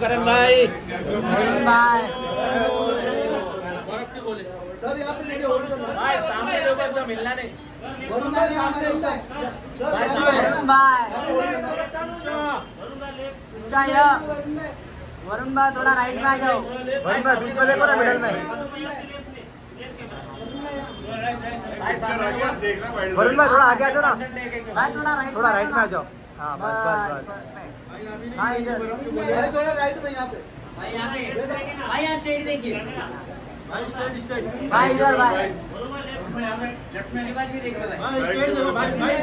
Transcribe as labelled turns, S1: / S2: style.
S1: करण भाई
S2: bye
S3: sir यहाँ पे लेके होल्ड करना
S1: भाई सामने देखो एकदम मिलना नहीं
S3: वरुण भाई सामने रहता है सर
S1: भाई, अच्छा
S2: ऊँचा ये वरुण भाई थोड़ा राइट में आ जाओ
S1: वरुण भाई, बीच में देखो ना, मिडल में। भाई
S4: वरुण भाई थोड़ा आगे आ जाओ ना
S2: भाई थोड़ा राइट
S4: थोड़ा राइट में आ जाओ हाँ बस बस बस.
S2: हाँ इधर।
S3: भाई थोड़ा राइट में यहाँ पे।
S2: भाई यहाँ पे। भाई यहाँ स्ट्रेट देखिए।
S3: भाई स्ट्रेट स्ट्रेट
S2: भाई इधर भाई।
S1: लेफ़्ट में।
S2: इसके बाद भी देखिए भाई।
S3: हाँ स्ट्रेट देखो भाई। भाई